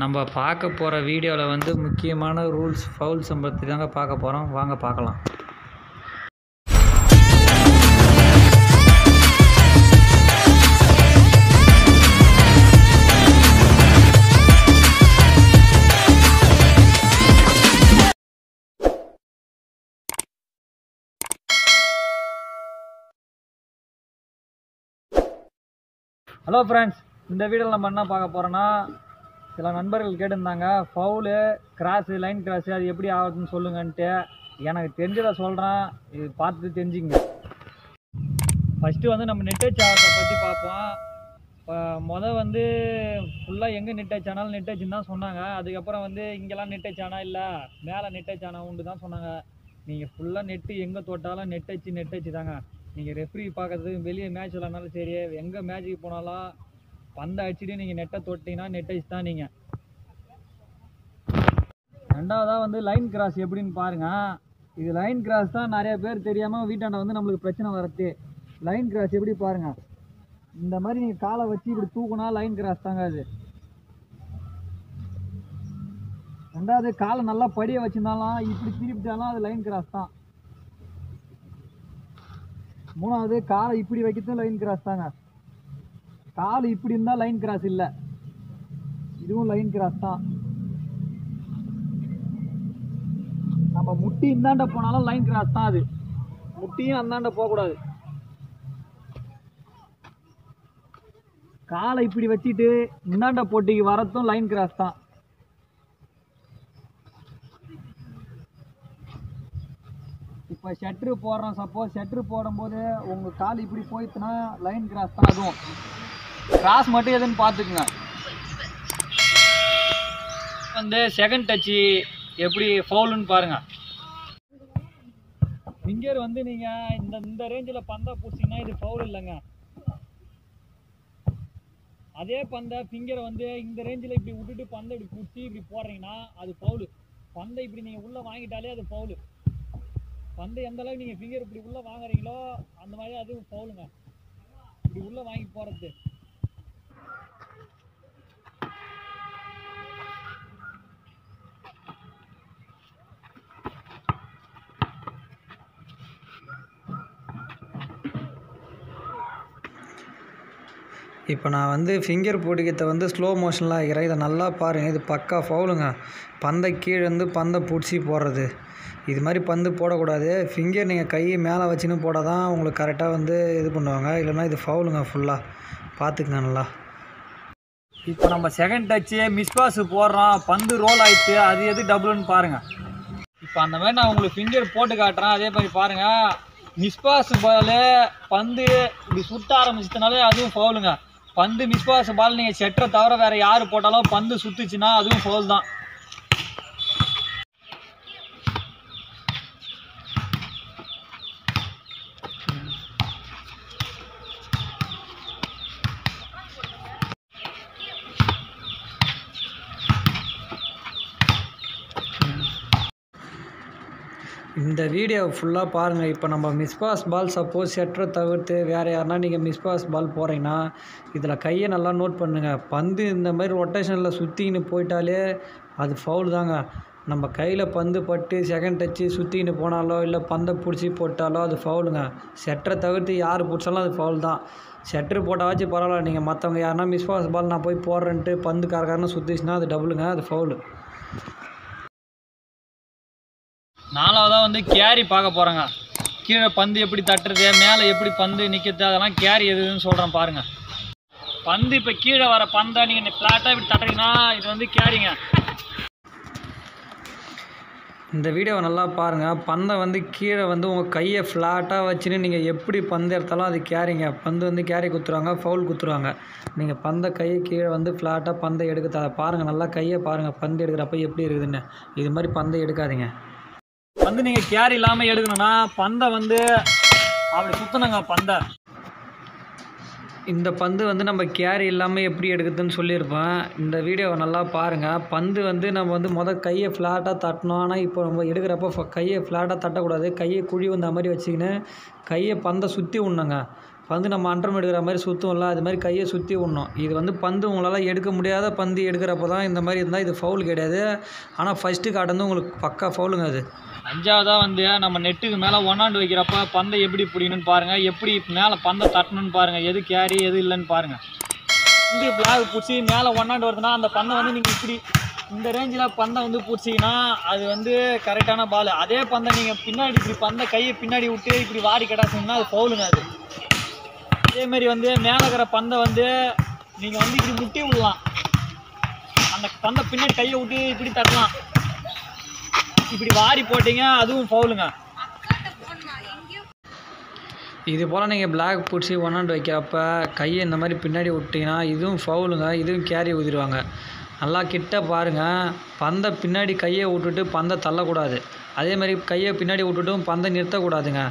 நம்ம பார்க்க போகிற வீடியோவில் வந்து முக்கியமான ரூல்ஸ் ஃபவுல்ஸை பற்றி தாங்க பார்க்க போகிறோம் வாங்க பார்க்கலாம். ஹலோ ஃப்ரெண்ட்ஸ் இந்த வீடியோவில் நம்ம என்ன பார்க்க போகிறோன்னா சில நண்பர்கள் கேட்டிருந்தாங்க ஃபவுலு கிராஸு லைன் கிராஸு அது எப்படி ஆகுதுன்னு சொல்லுங்கன்ட்டு. எனக்கு தெரிஞ்சதை சொல்கிறேன் இது பார்த்து தெரிஞ்சுங்க. ஃபஸ்ட்டு வந்து நம்ம நெட் டச் ஆகிறத பற்றி பார்ப்போம். இப்போ மொதல் வந்து ஃபுல்லாக எங்கே நெட் டச் ஆனாலும் நெட் டச்சுன்னு தான் சொன்னாங்க. அதுக்கப்புறம் வந்து இங்கெல்லாம் நெட் டச் ஆனால் இல்லை. மேலே நெட் டச் ஆனால் உண்டு தான் சொன்னாங்க. நீங்கள் ஃபுல்லாக நெட்டு எங்கே தொட்டாலும் நெட் டச்சு நெட் டச்சு தாங்க. நீங்கள் ரெஃப்ரி பார்க்கறது வெளியே மேட்ச் விளாட்னாலும் சரி எங்கே மேட்ச்சுக்கு போனாலும் பந்தை அடிச்சுட்டு நீங்கள் நெட்டை தொட்டிங்கன்னா நெட் அடிச்சு தான் நீங்கள் ரெண்டாவதாக வந்து லைன் கிராஸ் எப்படின்னு பாருங்கள் இது லைன் கிராஸ் தான் நிறைய பேர் தெரியாமல் வீட்டாண்ட வந்து நம்மளுக்கு பிரச்சனை வரது லைன் கிராஸ் எப்படி பாருங்கள் இந்த மாதிரி நீங்கள் காலை வச்சு இப்படி தூக்குனா லைன் கிராஸ் தாங்க அது. ரெண்டாவது காலை நல்லா படிய வச்சிருந்தாலும் இப்படி திருப்பிட்டாலும் அது லைன் கிராஸ் தான். மூணாவது காலை இப்படி வைக்கிறதும் லைன் கிராஸ் தாங்க. கால் இப்படி இருந்தால் லைன் கிராஸ் இல்லை. இதுவும் லைன் கிராஸ் தான். நம்ம முட்டி இந்தாண்ட போனாலும் லைன் கிராஸ் தான் அது. முட்டியும் அந்தாண்ட போகக்கூடாது. காலை இப்படி வச்சுட்டு இந்தாண்ட போட்டிக்கு வரத்தும் லைன் கிராஸ் தான். இப்போ ஷட்ரு போடுறோம் சப்போஸ் ஷட்ரு போடும்போது உங்கள் கால் இப்படி போயிடுச்சுன்னா லைன் கிராஸ் தான் அதுவும் கிராஸ் மட்டும் எதுன்னு பார்த்துக்குங்க. வந்து செகண்ட் டச்சு எப்படி ஃபவுலுன்னு பாருங்கள் ஃபிங்கர் வந்து நீங்கள் இந்த இந்த ரேஞ்சில் பந்தை பிடிச்சிங்கன்னா இது ஃபவுல் இல்லைங்க. அதே பந்தை ஃபிங்கரை வந்து இந்த ரேஞ்சில் இப்படி விட்டுட்டு பந்தை இப்படி பிடிச்சி இப்படி போடுறீங்கன்னா அது ஃபவுலு பந்தை இப்படி நீங்கள் உள்ளே வாங்கிட்டாலே அது ஃபவுலு பந்தை எந்த அளவுக்கு நீங்கள் ஃபிங்கர் இப்படி உள்ளே வாங்குறீங்களோ அந்த மாதிரி அதுவும் ஃபவுலுங்க இப்படி உள்ளே வாங்கி போகிறது இப்போ நான் வந்து ஃபிங்கர் பிடிக்கிறத வந்து ஸ்லோ மோஷனில் ஆகிறேன் இதை நல்லா பாருங்கள் இது பக்கா ஃபவுலுங்க பந்தை கீழே வந்து பந்தை பிடிச்சி போடுறது. இது மாதிரி பந்து போடக்கூடாது. ஃபிங்கர் நீங்கள் கையை மேலே வச்சுன்னு போட தான் உங்களுக்கு கரெக்டாக வந்து இது பண்ணுவாங்க. இல்லைன்னா இது ஃபவுலுங்க ஃபுல்லாக பார்த்துக்குங்க நல்லா. இப்போ நம்ம செகண்ட் டச்சு மிஸ் பாஸ் போடுறோம். பந்து ரோல் ஆயிடுச்சு. அது எது டபுள்னு பாருங்கள் இப்போ அந்த மாதிரி நான் உங்களுக்கு ஃபிங்கர் போட்டு காட்டுறேன். அதே மாதிரி பாருங்கள் மிஸ் பாஸ் பால் பந்து இப்படி சுட்ட ஆரம்பிச்சதுனாலே அதுவும் ஃபவுலுங்க பந்து மிஸ் பால் நீங்கள் செட்டரை தவிர வேறு யார் போட்டாலும் பந்து சுற்றுச்சுன்னா அதுவும் ஃபோல் தான். இந்த வீடியோ ஃபுல்லாக பாருங்கள் இப்போ நம்ம மிஸ்பாஸ் பால் சப்போஸ் செட்டரை தவிர்த்து வேறு யாருனா நீங்கள் மிஸ்பாஸ் பால் போகிறீங்கன்னா இதில் கையை நல்லா நோட் பண்ணுங்கள் பந்து இந்த மாதிரி ரொட்டேஷனில் சுற்றிக்கின்னு போயிட்டாலே அது ஃபவுல் தாங்க. நம்ம கையில் பந்து பட்டு செகண்ட் டச்சு சுற்றின்னு போனாலோ இல்லை பந்தை பிடிச்சி போட்டாலோ அது ஃபவுலுங்க செட்டரை தவிர்த்து யார் பிடிச்சாலும் அது ஃபவுல் தான். செட்ரு போட்டாச்சும் பரவாயில்ல. நீங்கள் மற்றவங்க யாருனா மிஸ்பாஸ் பால் நான் போய் போடுறேன்ட்டு பந்து காரக்காரன்னு சுற்றிச்சுன்னா அது டபுளுங்க அது ஃபவுலு நாலாவதாக வந்து கேரி பார்க்க போகிறேங்க கீழே பந்து எப்படி தட்டுறது மேலே எப்படி பந்து நிற்கிறது அதெல்லாம் கேரி எதுன்னு சொல்கிறேன் பாருங்கள் பந்து இப்போ கீழே வர பந்தை நீங்கள் ஃப்ளாட்டாக இப்படி தட்டுறீங்கன்னா இது வந்து கேரிங்க. இந்த வீடியோவை நல்லா பாருங்கள் பந்தை வந்து கீழே வந்து உங்கள் கையை ஃப்ளாட்டாக வச்சுன்னு நீங்கள் எப்படி பந்து எடுத்தாலும் அது கேரிங்க. பந்து வந்து கேரி குத்துருவாங்க ஃபவுல் குத்துருவாங்க நீங்கள் பந்தை கையை கீழே வந்து ஃப்ளாட்டாக பந்தை எடுக்க பாருங்கள் நல்லா கையை பாருங்கள் பந்து எடுக்கிறப்ப எப்படி இருக்குதுன்னு. இது மாதிரி பந்தை எடுக்காதீங்க. வந்து நீங்கள் கேர் இல்லாமல் எடுக்கணும்னா பந்தை வந்து அப்படி சுற்றணுங்க பந்தை. இந்த பந்து வந்து நம்ம கேரி இல்லாமல் எப்படி எடுக்குதுன்னு சொல்லியிருப்பேன். இந்த வீடியோவை நல்லா பாருங்கள் பந்து வந்து நம்ம வந்து மொதல் கையை ஃப்ளாட்டாக தட்டணும். ஆனால் இப்போ நம்ம எடுக்கிறப்ப கையை ஃப்ளாட்டாக தட்டக்கூடாது. கையை குழி வந்த மாதிரி வச்சுக்கின்னு கையை பந்தை சுற்றி விடணுங்க. பந்து நம்ம அன்றம் எடுக்கிற மாதிரி சுற்றும்ல அது மாதிரி கையை சுற்றி விடணும். இது வந்து பந்து உங்களால் எடுக்க முடியாத பந்து எடுக்கிறப்ப தான் இந்த மாதிரி இருந்தால் இது ஃபவுல் கிடையாது. ஆனால் ஃபஸ்ட்டு காட்டு வந்து உங்களுக்கு பக்கா ஃபவுலுங்க அது. அஞ்சாவதாக வந்து நம்ம நெட்டுக்கு மேலே ஒன்னாண்டு வைக்கிறப்ப பந்தை எப்படி பிடிக்கணும்னு பாருங்கள் எப்படி மேலே பந்தை தட்டணும்னு பாருங்கள் எது கேரி எது இல்லைன்னு பாருங்கள் இந்த பிளாக் பிடிச்சி மேலே ஒன்னாண்டு வருதுன்னா அந்த பந்தை வந்து நீங்கள் இப்படி இந்த ரேஞ்சில் பந்தை வந்து பிடிச்சிங்கன்னா அது வந்து கரெக்டான பால் அதே பந்தை நீங்கள் பின்னாடி இப்படி பந்தை கையை பின்னாடி விட்டு இப்படி வாரி கடாசிங்கன்னா அது ஃபவுலுங்க அது. அதேமாரி வந்து மேலே இருக்கிற பந்தை வந்து நீங்கள் வந்து இப்படி முட்டி விடலாம். அந்த பந்தை பின்னாடி கையை விட்டு இப்படி தட்டலாம். இப்படி வாரி போட்டீங்க அதுவும் ஃபவுலுங்க. இது போல் நீங்கள் பிளாக் பிடிச்சி ஒன்னாண்டு வைக்கிறப்ப கையை இந்த மாதிரி பின்னாடி விட்டிங்கன்னா இதுவும் ஃபவுலுங்க இதுவும் கேரி ஊதிடுவாங்க நல்லா கிட்ட பாருங்கள் பந்தை பின்னாடி கையை விட்டுட்டு பந்தை தள்ளக்கூடாது. அதே மாதிரி கையை பின்னாடி விட்டுட்டும் பந்தை நிறுத்தக்கூடாதுங்க.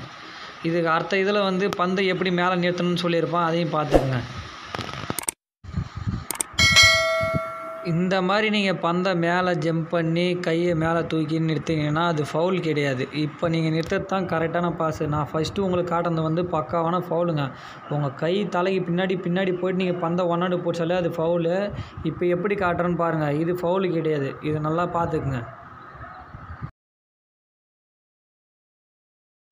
இதுக்கு அடுத்த இதில் வந்து பந்தை எப்படி மேலே நிறுத்தணும்னு சொல்லியிருப்பான் அதையும் பார்த்துக்குங்க. இந்த மாதிரி நீங்கள் பந்தை மேலே ஜம்ப் பண்ணி கையை மேலே தூக்கி நிறுத்திங்கன்னா அது ஃபவுல் கிடையாது. இப்போ நீங்கள் நிறுத்தது தான் கரெக்டான பாஸு நான் ஃபஸ்ட்டு உங்களுக்கு காட்டினது வந்து பக்காவான ஃபவுலுங்க உங்கள் கை தலைக்கு பின்னாடி பின்னாடி போயிட்டு நீங்கள் பந்தை ஒன்னாண்டு போச்சாலே அது ஃபவுலு இப்போ எப்படி காட்டுறேன்னு பாருங்கள் இது ஃபவுலு கிடையாது. இது நல்லா பார்த்துக்குங்க.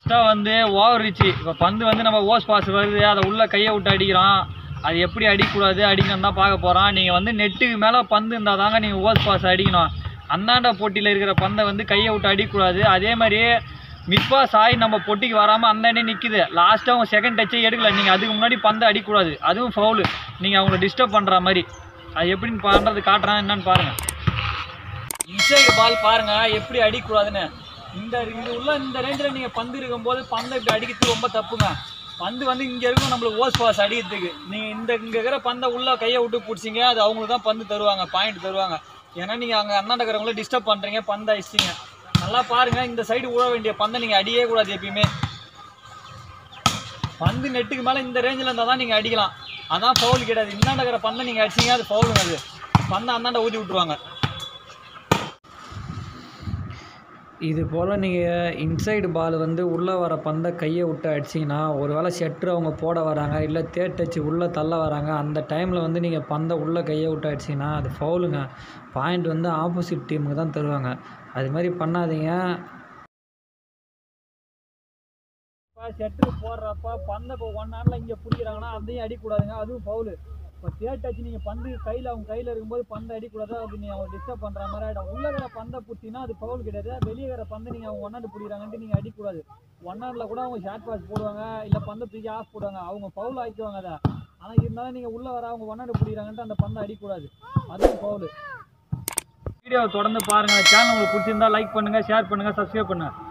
ஃபஸ்ட்டாக வந்து ஓவர் ரீச்சு இப்போ பந்து வந்து நம்ம ஓஸ் பாஸ் வருது அதை உள்ளே கையை விட்டு அடிக்கிறோம் அது எப்படி அடிக்கக்கூடாது அடிக்கணும் தான் பார்க்க போகிறோம் நீங்கள் வந்து நெட்டுக்கு மேலே பந்து இருந்தால் தாங்க நீங்கள் ஓஸ் பாஸ் அடிக்கணும். அந்தாண்ட போட்டியில் இருக்கிற பந்தை வந்து கையை விட்டு அடிக்கக்கூடாது. அதே மாதிரி மிட் சாய் ஆகி நம்ம பொட்டிக்கு வராமல் அந்தாண்டே நிற்கிது லாஸ்ட்டாக அவங்க செகண்ட் டச்சே எடுக்கல. நீங்கள் அதுக்கு முன்னாடி பந்தை அடிக்கக்கூடாது. அதுவும் ஃபவுலு நீங்கள் அவங்கள டிஸ்டர்ப் பண்ணுற மாதிரி. அது எப்படின்னு பண்ணுறது காட்டுறான் என்னன்னு பாருங்கள் இசைக்கு பால் பாருங்கள் எப்படி அடிக்கக்கூடாதுன்னு. இந்த இது உள்ள இந்த ரேஞ்சில் நீங்கள் பந்து இருக்கும்போது பந்தை இப்படி அடிக்கிறது ரொம்ப தப்புங்க. பந்து வந்து இங்கே இருக்கும் நம்மளுக்கு ஓஸ் பாஸ் அடிக்கிறதுக்கு. நீங்கள் இந்த இங்கே இருக்கிற பந்தை உள்ள கையை விட்டு பிடிச்சிங்க அது அவங்களுக்கு தான் பந்து தருவாங்க பாயிண்ட் தருவாங்க. ஏன்னா நீங்கள் அங்கே அண்ணாண்டக்கிறவங்கள டிஸ்டர்ப் பண்ணுறீங்க பந்தை அடிச்சிங்க நல்லா பாருங்க இந்த சைடு விழ வேண்டிய பந்தை நீங்கள் அடியே கூடாது எப்பயுமே. பந்து நெட்டுக்கு மேலே இந்த ரேஞ்சில் இருந்தால் தான் நீங்கள் அடிக்கலாம். அதான் ஃபவுல் கிடையாது. இந்தாண்டக்கிற பந்தை நீங்கள் அடிச்சீங்க அது ஃபவுலுங்க அது. பந்தை அந்தாண்ட ஊற்றி விட்ருவாங்க இது போல் நீங்கள் இன்சைடு பால் வந்து உள்ளே வர பந்தை கையை விட்டு அடிச்சிங்கன்னா ஒரு வேளை ஷெட்ரு அவங்க போட வராங்க இல்லை தேட் டச்சு உள்ளே தள்ள வராங்க அந்த டைமில் வந்து நீங்கள் பந்தை உள்ளே கையை விட்டு அடிச்சிங்கன்னா அது ஃபவுலுங்க பாயிண்ட் வந்து ஆப்போசிட் டீமுக்கு தான் தருவாங்க. அது மாதிரி பண்ணாதீங்க. ஷெட்ரு போடுறப்ப பந்தை இப்போ ஒன் ஹவரில் இங்கே பிடிக்கிறாங்கன்னா அதையும் அடிக்கூடாதுங்க அதுவும் ஃபவுலு இப்போ தேர்ட் டச் நீங்கள் பந்து கையில் அவங்க கையில் இருக்கும்போது பந்தை அடிக்கூடாது அது நீங்கள் அவங்க டிஸ்டர்ப் பண்ணுற மாதிரி ஆகிடும் உள்ள இருக்கிற பந்தை பிடிச்சிங்கன்னா அது பவுல் கிடையாது. வெளியே இருக்கிற பந்தை நீங்கள் அவங்க ஒன்னாண்டு பிடிக்கிறாங்கன்ட்டு நீங்கள் அடிக்கூடாது ஒன் ஹவரில் கூட அவங்க ஷார்ட் பாஸ் போடுவாங்க இல்லை பந்தை தூக்கி ஆஃப் போடுவாங்க. அவங்க பவுல் ஆக்கிவாங்க அதை. ஆனால் இருந்தாலும் நீங்கள் உள்ளே வர அவங்க ஒன்னாண்டு பிடிக்கிறாங்கன்ட்டு அந்த பந்தை அடிக்கூடாது அதுவும் பவுல் வீடியோவை தொடர்ந்து பாருங்கள் சேனல் உங்களுக்கு பிடிச்சிருந்தா லைக் பண்ணுங்கள் ஷேர் பண்ணுங்கள் சப்ஸ்கிரைப் பண்ணுங்கள்